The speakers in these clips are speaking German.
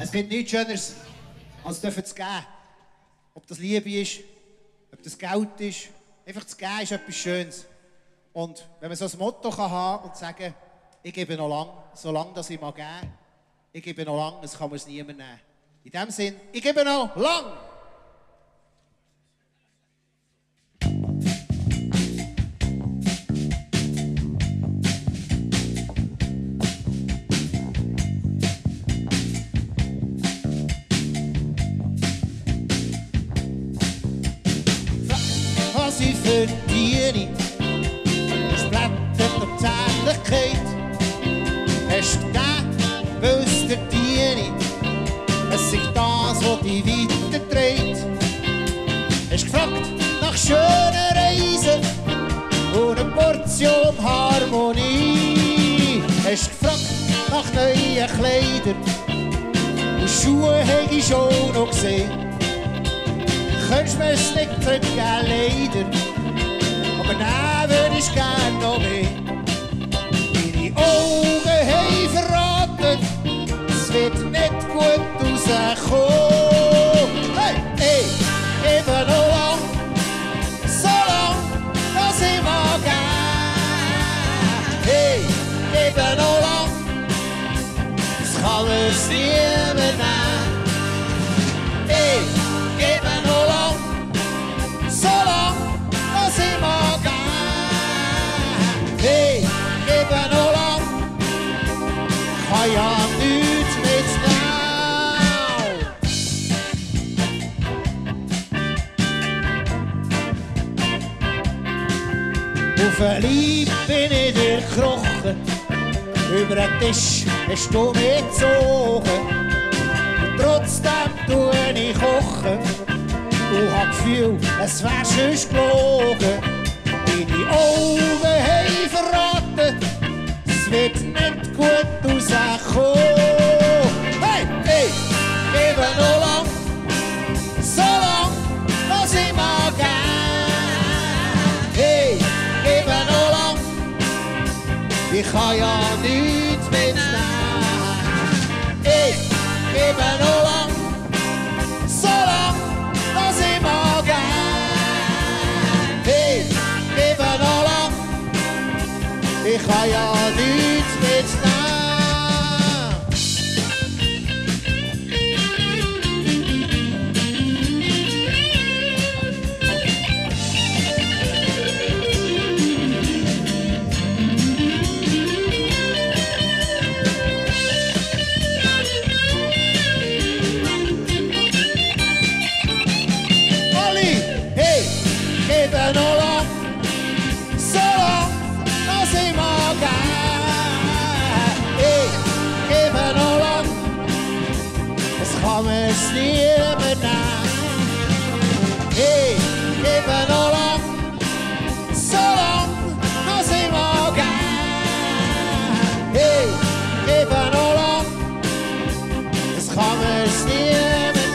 Es gibt nichts Schöneres, als zu geben. Ob das Liebe ist, ob das Geld ist. Einfach zu geben ist etwas Schönes. Und wenn man so ein Motto kann haben und sagen, ich gebe noch lang, solange das ich mal geben, ich gebe noch lang, das kann man es niemand nehmen. In dem Sinn, ich gebe noch lang. Ich verdiene, splattert auf Zärtlichkeit. Hast du gedacht, weil es dir diene, es sich das, was dich weiterträgt. Hast gefragt nach schönen Reisen und eine Portion Harmonie. Hast gefragt nach neuen Kleidern und Schuhe habe ich schon noch gesehen könntest mir es nicht zurückgeben, leider. mijn naven is kaart nog in. In die ogen heeft rotten, zwit net goed toe zijn goot. Hey, hey, al lang, zo lang als in elkaar. Hey, even lang, schallen zien. Verliebt bin ich dir gekrochen, über den Tisch hast du mich gezogen. Trotzdem tue ich kochen und hab Gefühl, es wär sonst gelogen. Deine Augen haben verraten, es wird nicht gut ik ga je niet meer staan. Ik, ik ben al lang, zo lang als ik mag gaan. Ik, ik ben al lang, ik ga je niet promise the heaven now. Hey, all up, so long, no same old. Hey, give all it's the heaven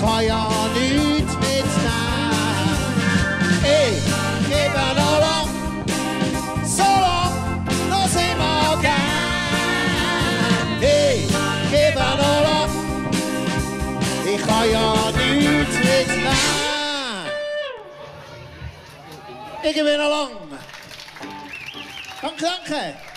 all up, I am Ikke begynn å lang. Kan.